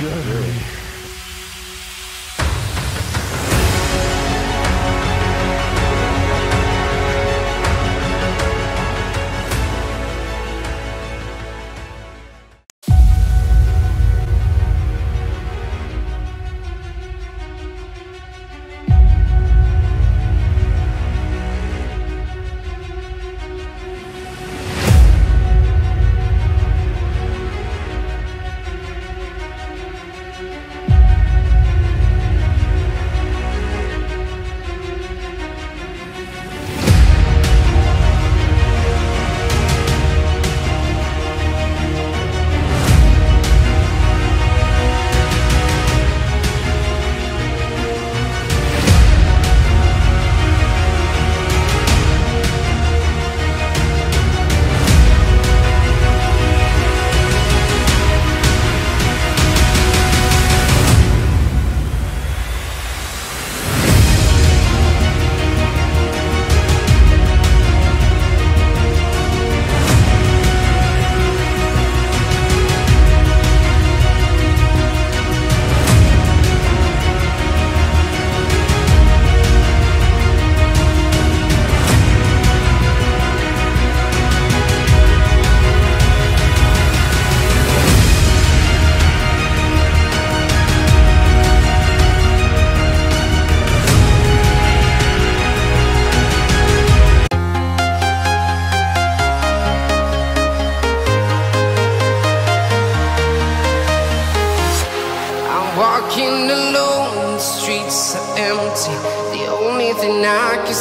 dirty.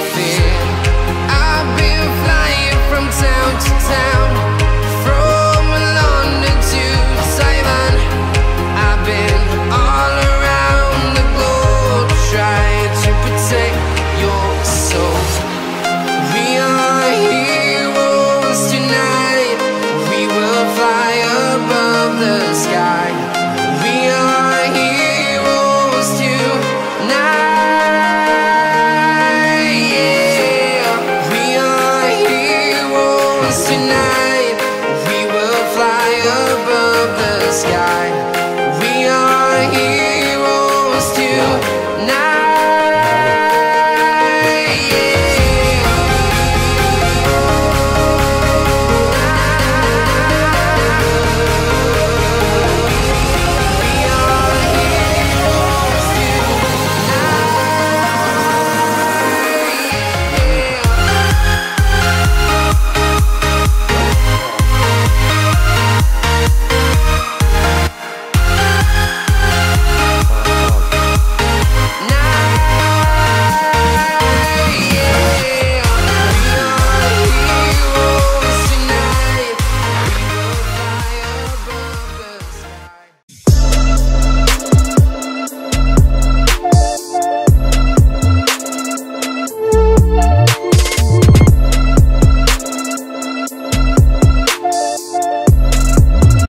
fear I've been flying from town to town.